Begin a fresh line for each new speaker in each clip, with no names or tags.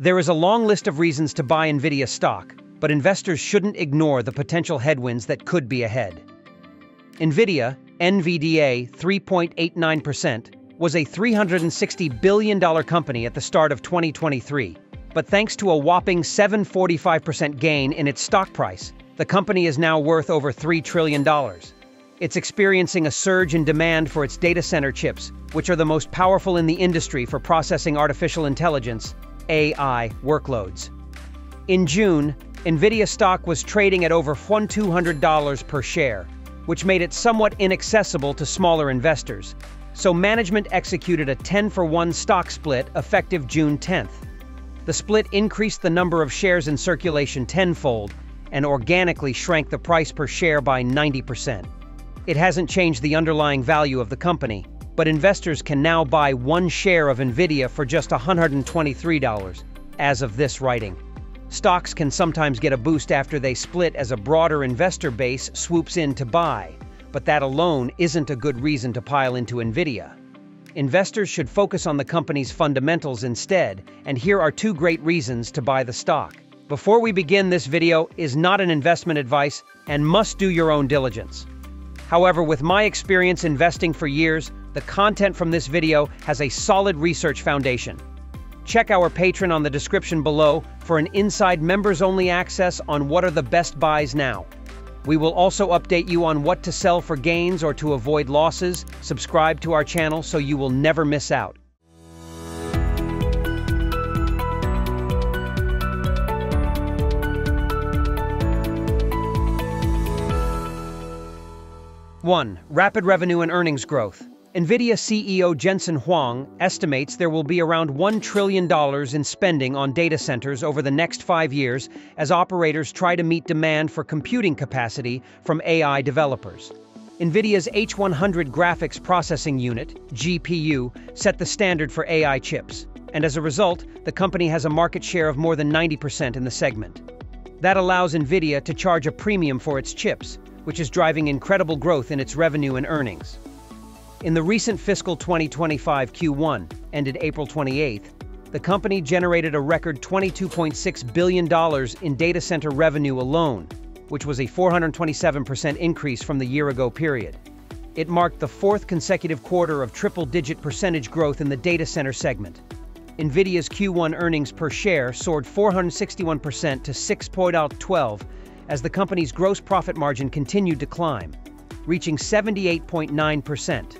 There is a long list of reasons to buy NVIDIA stock, but investors shouldn't ignore the potential headwinds that could be ahead. NVIDIA, NVDA 3.89%, was a $360 billion company at the start of 2023, but thanks to a whopping 745% gain in its stock price, the company is now worth over $3 trillion. It's experiencing a surge in demand for its data center chips, which are the most powerful in the industry for processing artificial intelligence, AI, workloads. In June, NVIDIA stock was trading at over $1,200 per share, which made it somewhat inaccessible to smaller investors, so management executed a 10 for 1 stock split effective June 10th. The split increased the number of shares in circulation tenfold and organically shrank the price per share by 90%. It hasn't changed the underlying value of the company, but investors can now buy one share of NVIDIA for just $123 as of this writing. Stocks can sometimes get a boost after they split as a broader investor base swoops in to buy, but that alone isn't a good reason to pile into NVIDIA. Investors should focus on the company's fundamentals instead, and here are two great reasons to buy the stock. Before we begin, this video is not an investment advice and must do your own diligence. However, with my experience investing for years, the content from this video has a solid research foundation. Check our Patreon on the description below for an inside members-only access on what are the best buys now. We will also update you on what to sell for gains or to avoid losses. Subscribe to our channel so you will never miss out. One, rapid revenue and earnings growth. NVIDIA CEO Jensen Huang estimates there will be around $1 trillion in spending on data centers over the next five years as operators try to meet demand for computing capacity from AI developers. NVIDIA's H100 graphics processing unit, GPU, set the standard for AI chips, and as a result, the company has a market share of more than 90% in the segment. That allows NVIDIA to charge a premium for its chips, which is driving incredible growth in its revenue and earnings. In the recent fiscal 2025 Q1, ended April 28th, the company generated a record $22.6 billion in data center revenue alone, which was a 427% increase from the year-ago period. It marked the fourth consecutive quarter of triple-digit percentage growth in the data center segment. NVIDIA's Q1 earnings per share soared 461% to 6.12 as the company's gross profit margin continued to climb, reaching 78.9%.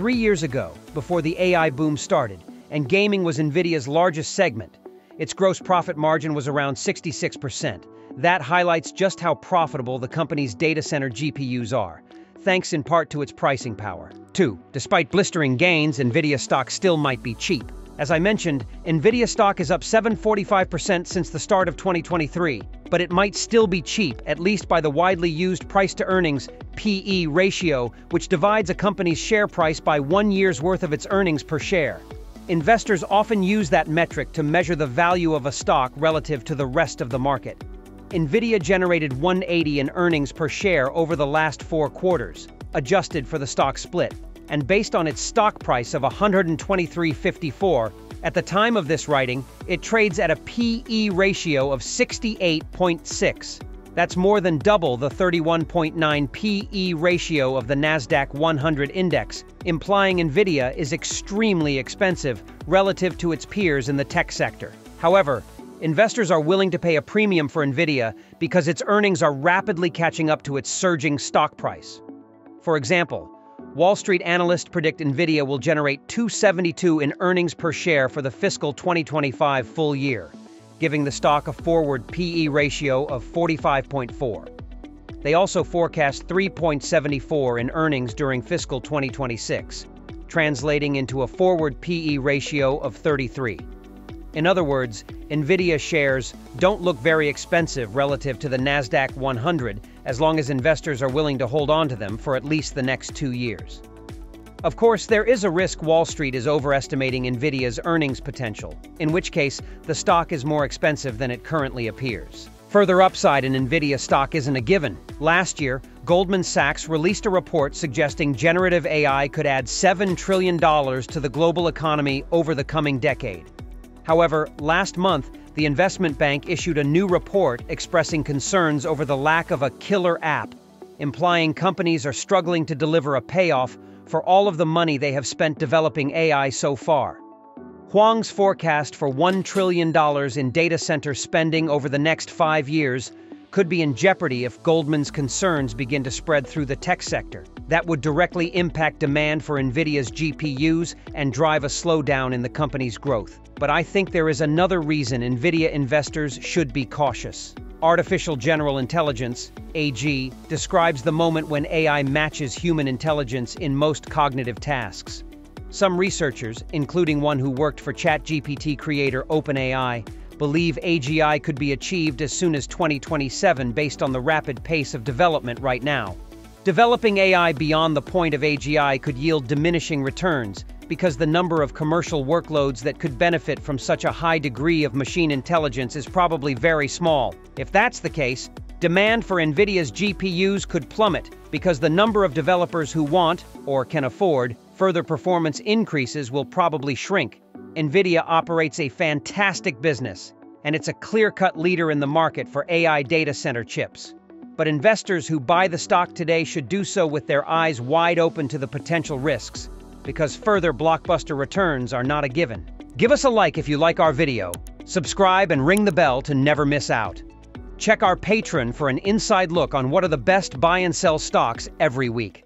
Three years ago, before the AI boom started, and gaming was NVIDIA's largest segment, its gross profit margin was around 66%. That highlights just how profitable the company's data center GPUs are, thanks in part to its pricing power. 2. Despite blistering gains, NVIDIA stock still might be cheap. As I mentioned, NVIDIA stock is up 745% since the start of 2023, but it might still be cheap, at least by the widely used price-to-earnings PE ratio, which divides a company's share price by one year's worth of its earnings per share. Investors often use that metric to measure the value of a stock relative to the rest of the market. NVIDIA generated 180 in earnings per share over the last four quarters, adjusted for the stock split, and based on its stock price of 123.54, at the time of this writing, it trades at a PE ratio of 68.6. That's more than double the 31.9 PE ratio of the NASDAQ 100 index, implying NVIDIA is extremely expensive relative to its peers in the tech sector. However, investors are willing to pay a premium for NVIDIA because its earnings are rapidly catching up to its surging stock price. For example, Wall Street analysts predict NVIDIA will generate 272 in earnings per share for the fiscal 2025 full year giving the stock a forward PE ratio of 45.4. They also forecast 3.74 in earnings during fiscal 2026, translating into a forward PE ratio of 33. In other words, NVIDIA shares don't look very expensive relative to the NASDAQ 100 as long as investors are willing to hold on to them for at least the next two years. Of course, there is a risk Wall Street is overestimating NVIDIA's earnings potential, in which case the stock is more expensive than it currently appears. Further upside in NVIDIA stock isn't a given. Last year, Goldman Sachs released a report suggesting generative AI could add $7 trillion to the global economy over the coming decade. However, last month, the investment bank issued a new report expressing concerns over the lack of a killer app, implying companies are struggling to deliver a payoff for all of the money they have spent developing AI so far. Huang's forecast for $1 trillion in data center spending over the next five years could be in jeopardy if Goldman's concerns begin to spread through the tech sector. That would directly impact demand for NVIDIA's GPUs and drive a slowdown in the company's growth. But I think there is another reason NVIDIA investors should be cautious. Artificial General Intelligence, AGI, describes the moment when AI matches human intelligence in most cognitive tasks. Some researchers, including one who worked for ChatGPT creator OpenAI, believe AGI could be achieved as soon as 2027 based on the rapid pace of development right now. Developing AI beyond the point of AGI could yield diminishing returns because the number of commercial workloads that could benefit from such a high degree of machine intelligence is probably very small. If that's the case, demand for NVIDIA's GPUs could plummet because the number of developers who want, or can afford, further performance increases will probably shrink. NVIDIA operates a fantastic business, and it's a clear-cut leader in the market for AI data center chips. But investors who buy the stock today should do so with their eyes wide open to the potential risks, because further blockbuster returns are not a given. Give us a like if you like our video, subscribe and ring the bell to never miss out. Check our Patreon for an inside look on what are the best buy and sell stocks every week.